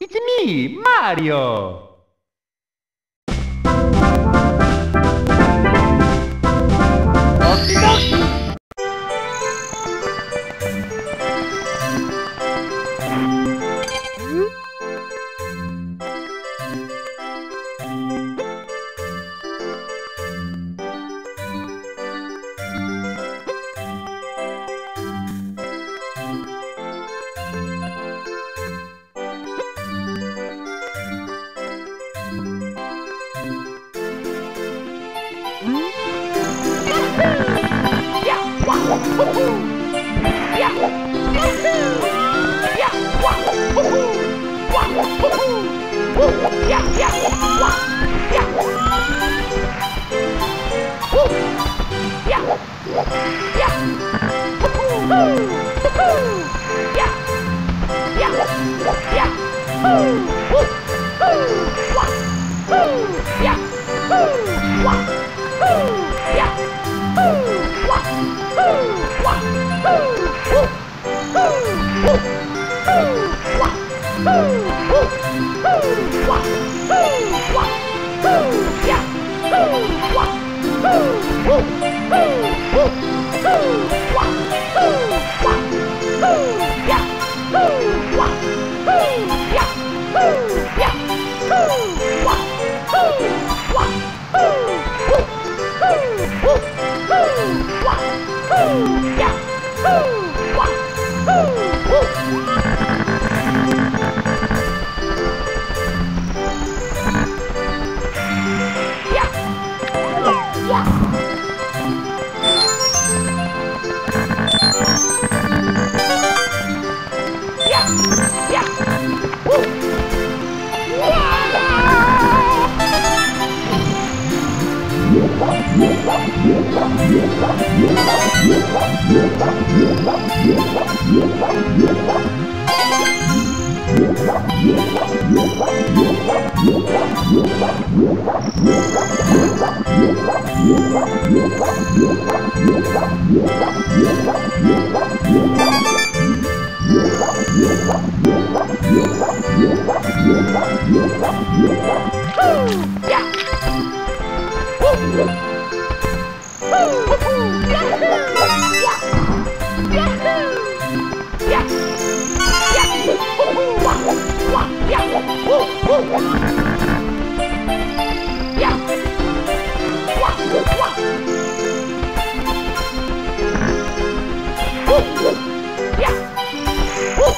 It's me, Mario! Woo! Woo! Woo! you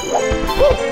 Woo!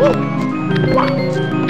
Woo!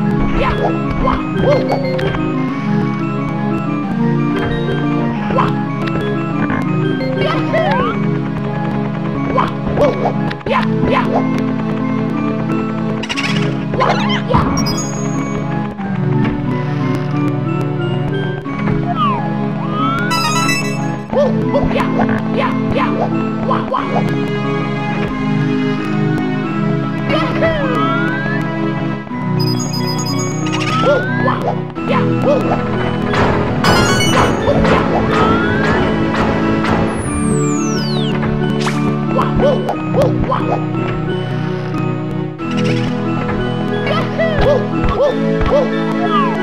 呀，哇，呜、哦。Uh, uh.